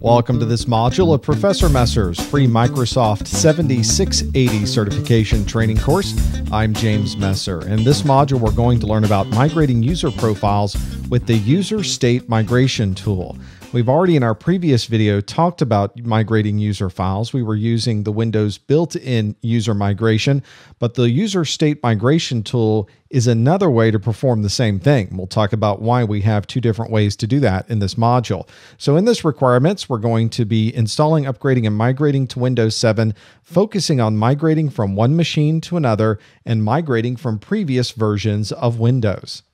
Welcome to this module of Professor Messer's free Microsoft 7680 certification training course. I'm James Messer. In this module, we're going to learn about migrating user profiles with the User State Migration tool. We've already in our previous video talked about migrating user files. We were using the Windows built-in user migration, but the user state migration tool is another way to perform the same thing. We'll talk about why we have two different ways to do that in this module. So in this requirements, we're going to be installing, upgrading, and migrating to Windows 7, focusing on migrating from one machine to another and migrating from previous versions of Windows.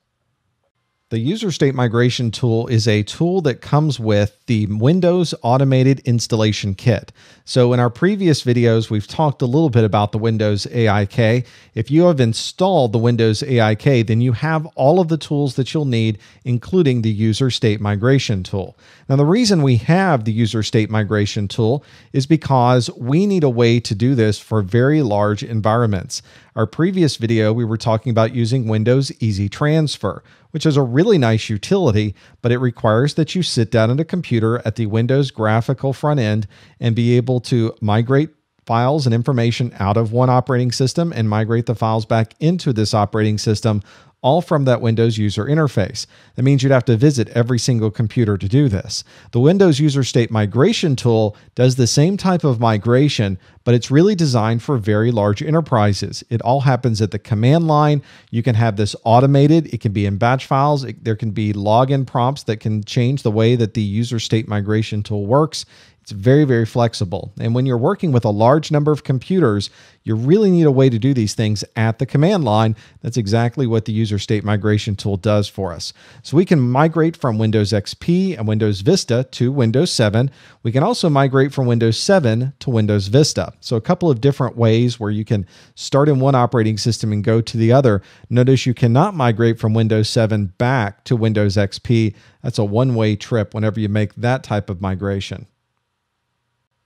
The User State Migration tool is a tool that comes with the Windows Automated Installation Kit. So in our previous videos, we've talked a little bit about the Windows AIK. If you have installed the Windows AIK, then you have all of the tools that you'll need, including the User State Migration tool. Now, the reason we have the User State Migration tool is because we need a way to do this for very large environments. Our previous video, we were talking about using Windows Easy Transfer which is a really nice utility, but it requires that you sit down at a computer at the Windows graphical front end and be able to migrate files and information out of one operating system and migrate the files back into this operating system all from that Windows user interface. That means you'd have to visit every single computer to do this. The Windows User State Migration tool does the same type of migration, but it's really designed for very large enterprises. It all happens at the command line. You can have this automated, it can be in batch files, it, there can be login prompts that can change the way that the User State Migration tool works. It's very, very flexible. And when you're working with a large number of computers, you really need a way to do these things at the command line. That's exactly what the user state migration tool does for us. So we can migrate from Windows XP and Windows Vista to Windows 7. We can also migrate from Windows 7 to Windows Vista. So a couple of different ways where you can start in one operating system and go to the other. Notice you cannot migrate from Windows 7 back to Windows XP. That's a one-way trip whenever you make that type of migration.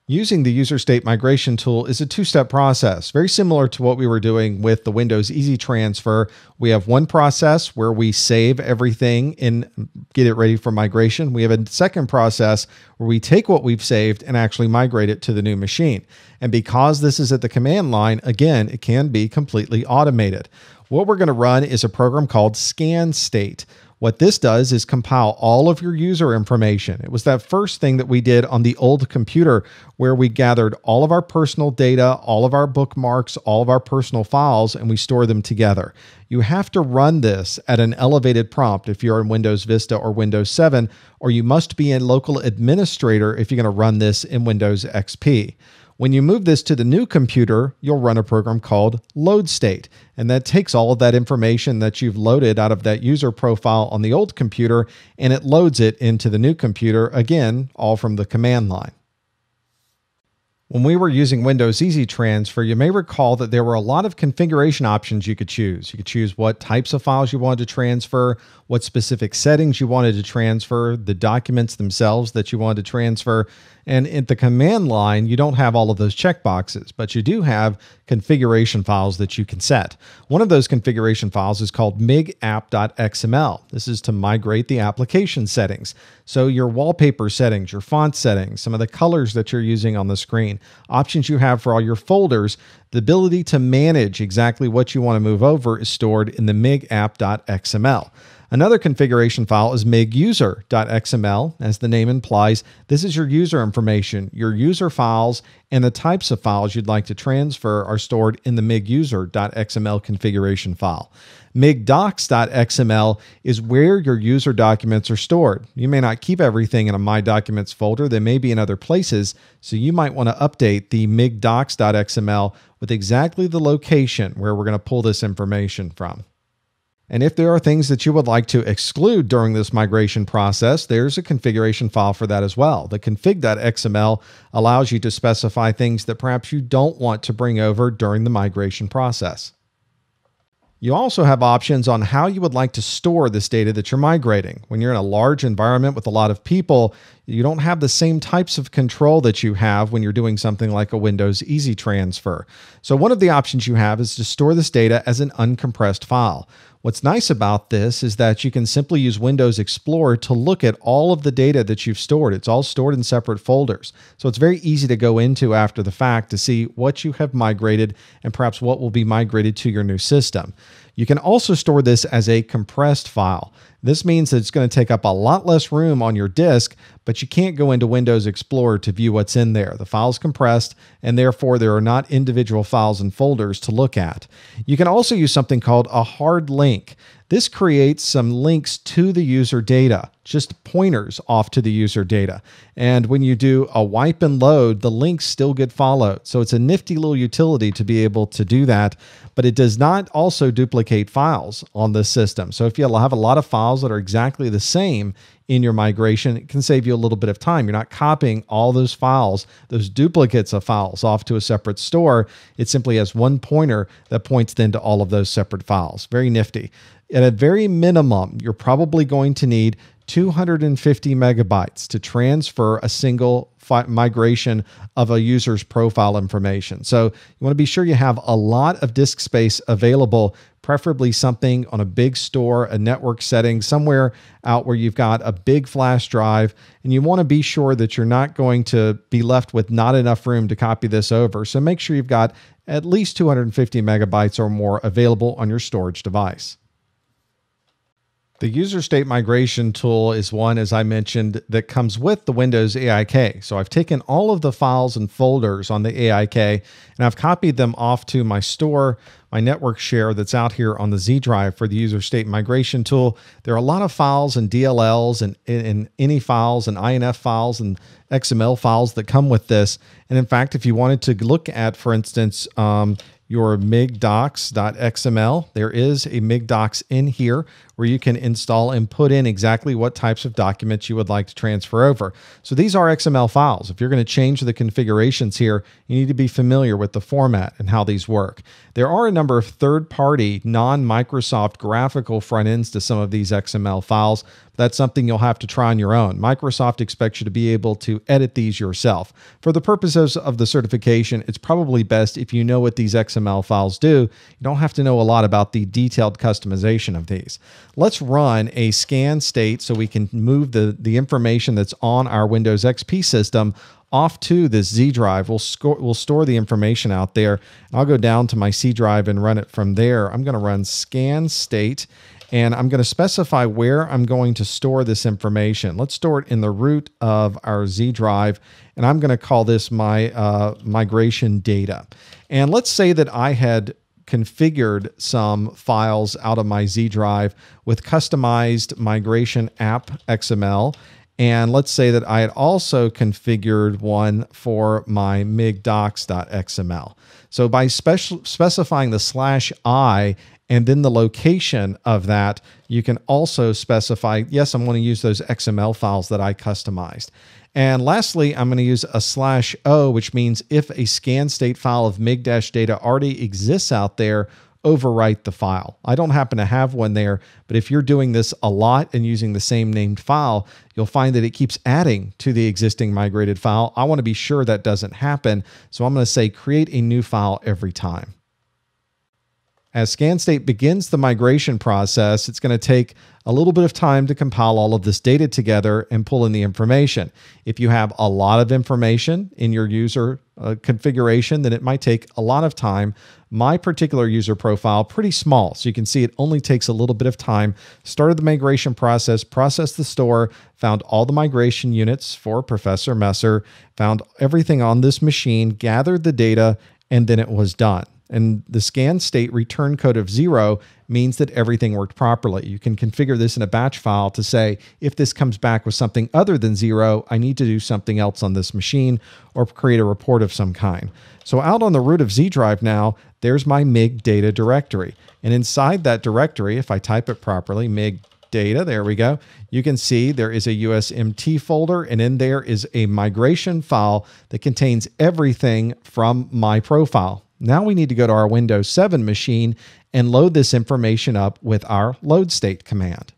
Using the user state migration tool is a two step process, very similar to what we were doing with the Windows Easy Transfer. We have one process where we save everything and get it ready for migration. We have a second process where we take what we've saved and actually migrate it to the new machine. And because this is at the command line, again, it can be completely automated. What we're going to run is a program called Scan State. What this does is compile all of your user information. It was that first thing that we did on the old computer where we gathered all of our personal data, all of our bookmarks, all of our personal files, and we store them together. You have to run this at an elevated prompt if you're in Windows Vista or Windows 7, or you must be a local administrator if you're going to run this in Windows XP. When you move this to the new computer, you'll run a program called load state. And that takes all of that information that you've loaded out of that user profile on the old computer and it loads it into the new computer, again, all from the command line. When we were using Windows Easy Transfer, you may recall that there were a lot of configuration options you could choose. You could choose what types of files you wanted to transfer, what specific settings you wanted to transfer, the documents themselves that you wanted to transfer. And at the command line, you don't have all of those checkboxes, but you do have configuration files that you can set. One of those configuration files is called migapp.xml. This is to migrate the application settings. So your wallpaper settings, your font settings, some of the colors that you're using on the screen, options you have for all your folders, the ability to manage exactly what you want to move over is stored in the migapp.xml. Another configuration file is miguser.xml. As the name implies, this is your user information. Your user files and the types of files you'd like to transfer are stored in the miguser.xml configuration file. migdocs.xml is where your user documents are stored. You may not keep everything in a My Documents folder, they may be in other places, so you might want to update the migdocs.xml with exactly the location where we're going to pull this information from. And if there are things that you would like to exclude during this migration process, there's a configuration file for that as well. The config.xml allows you to specify things that perhaps you don't want to bring over during the migration process. You also have options on how you would like to store this data that you're migrating. When you're in a large environment with a lot of people, you don't have the same types of control that you have when you're doing something like a Windows Easy Transfer. So one of the options you have is to store this data as an uncompressed file. What's nice about this is that you can simply use Windows Explorer to look at all of the data that you've stored. It's all stored in separate folders. So it's very easy to go into after the fact to see what you have migrated and perhaps what will be migrated to your new system. You can also store this as a compressed file. This means that it's going to take up a lot less room on your disk, but you can't go into Windows Explorer to view what's in there. The file's compressed, and therefore there are not individual files and folders to look at. You can also use something called a hard link. This creates some links to the user data, just pointers off to the user data. And when you do a wipe and load, the links still get followed. So it's a nifty little utility to be able to do that, but it does not also duplicate files on this system. So if you have a lot of files that are exactly the same in your migration, it can save you a little bit of time. You're not copying all those files, those duplicates of files off to a separate store. It simply has one pointer that points then to all of those separate files. Very nifty. At a very minimum, you're probably going to need 250 megabytes to transfer a single migration of a user's profile information. So you want to be sure you have a lot of disk space available, preferably something on a big store, a network setting, somewhere out where you've got a big flash drive, and you want to be sure that you're not going to be left with not enough room to copy this over. So make sure you've got at least 250 megabytes or more available on your storage device. The user state migration tool is one, as I mentioned, that comes with the Windows AIK. So I've taken all of the files and folders on the AIK and I've copied them off to my store, my network share that's out here on the Z drive for the user state migration tool. There are a lot of files and DLLs and, and INI files and INF files and XML files that come with this. And in fact, if you wanted to look at, for instance, um, your migdocs.xml. There is a migdocs in here where you can install and put in exactly what types of documents you would like to transfer over. So these are XML files. If you're going to change the configurations here, you need to be familiar with the format and how these work. There are a number of third-party non-Microsoft graphical front ends to some of these XML files, that's something you'll have to try on your own. Microsoft expects you to be able to edit these yourself. For the purposes of the certification, it's probably best if you know what these XML files do. You don't have to know a lot about the detailed customization of these. Let's run a scan state so we can move the, the information that's on our Windows XP system off to this Z drive. We'll, score, we'll store the information out there. I'll go down to my C drive and run it from there. I'm going to run scan state and I'm going to specify where I'm going to store this information. Let's store it in the root of our Z drive, and I'm going to call this my uh, migration data. And let's say that I had configured some files out of my Z drive with customized migration app XML. And let's say that I had also configured one for my migdocs.xml. So by special, specifying the slash i and then the location of that, you can also specify, yes, I'm going to use those XML files that I customized. And lastly, I'm going to use a slash O, which means if a scan state file of mig-data already exists out there, overwrite the file. I don't happen to have one there, but if you're doing this a lot and using the same named file, you'll find that it keeps adding to the existing migrated file. I want to be sure that doesn't happen. So I'm going to say create a new file every time. As ScanState begins the migration process, it's going to take a little bit of time to compile all of this data together and pull in the information. If you have a lot of information in your user uh, configuration, then it might take a lot of time. My particular user profile, pretty small, so you can see it only takes a little bit of time. Started the migration process, processed the store, found all the migration units for Professor Messer, found everything on this machine, gathered the data, and then it was done. And the scan state return code of zero means that everything worked properly. You can configure this in a batch file to say, if this comes back with something other than zero, I need to do something else on this machine or create a report of some kind. So out on the root of Z drive now, there's my MIG data directory. And inside that directory, if I type it properly, MIG data, there we go, you can see there is a USMT folder and in there is a migration file that contains everything from my profile. Now we need to go to our Windows 7 machine and load this information up with our load state command.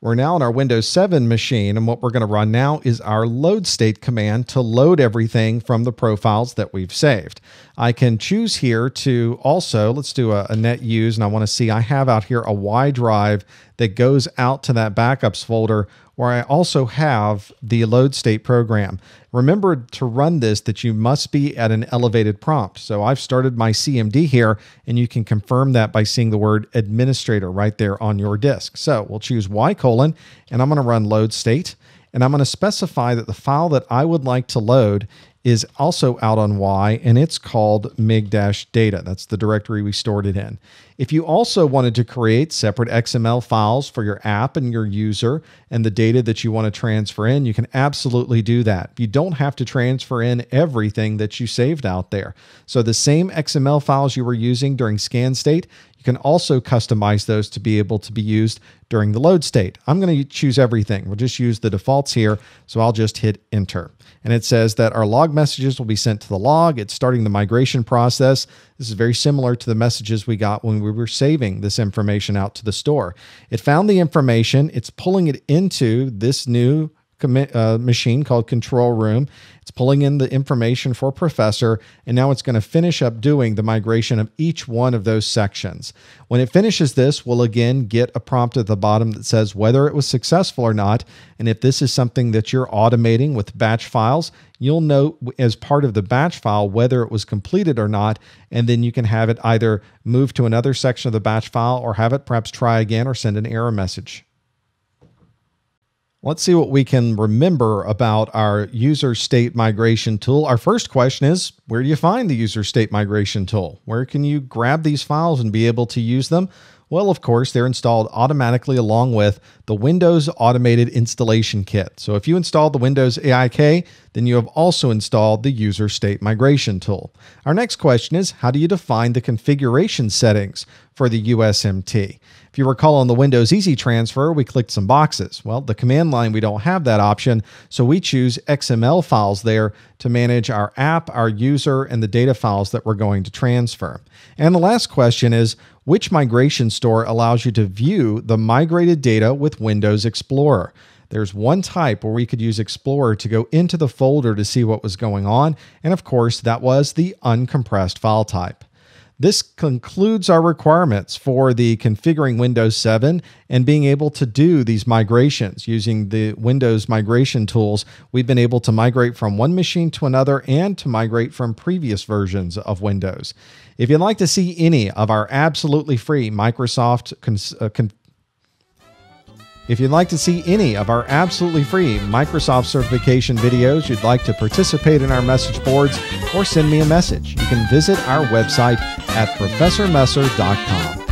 We're now on our Windows 7 machine, and what we're going to run now is our load state command to load everything from the profiles that we've saved. I can choose here to also, let's do a, a net use, and I want to see I have out here a Y drive that goes out to that backups folder where I also have the load state program. Remember to run this that you must be at an elevated prompt. So I've started my CMD here, and you can confirm that by seeing the word administrator right there on your disk. So we'll choose Y colon, and I'm going to run load state, and I'm going to specify that the file that I would like to load is also out on Y, and it's called mig-data. That's the directory we stored it in. If you also wanted to create separate XML files for your app and your user and the data that you want to transfer in, you can absolutely do that. You don't have to transfer in everything that you saved out there. So the same XML files you were using during scan state, you can also customize those to be able to be used during the load state. I'm going to choose everything. We'll just use the defaults here. So I'll just hit enter. And it says that our log messages will be sent to the log. It's starting the migration process. This is very similar to the messages we got when we were saving this information out to the store. It found the information. It's pulling it into this new uh, machine called Control Room. It's pulling in the information for Professor, and now it's going to finish up doing the migration of each one of those sections. When it finishes this, we'll again get a prompt at the bottom that says whether it was successful or not. And if this is something that you're automating with batch files, you'll note as part of the batch file whether it was completed or not, and then you can have it either move to another section of the batch file or have it perhaps try again or send an error message. Let's see what we can remember about our user state migration tool. Our first question is where do you find the user state migration tool? Where can you grab these files and be able to use them? Well, of course, they're installed automatically along with the Windows Automated Installation Kit. So if you installed the Windows AIK, then you have also installed the User State Migration tool. Our next question is how do you define the configuration settings for the USMT? If you recall on the Windows Easy Transfer, we clicked some boxes. Well, the command line, we don't have that option, so we choose XML files there to manage our app, our user, and the data files that we're going to transfer. And the last question is which migration store allows you to view the migrated data with Windows Explorer? There's one type where we could use Explorer to go into the folder to see what was going on, and of course, that was the uncompressed file type. This concludes our requirements for the configuring Windows 7 and being able to do these migrations using the Windows migration tools. We've been able to migrate from one machine to another and to migrate from previous versions of Windows. If you'd like to see any of our absolutely free Microsoft uh, con- if you'd like to see any of our absolutely free Microsoft certification videos, you'd like to participate in our message boards, or send me a message, you can visit our website at professormesser.com.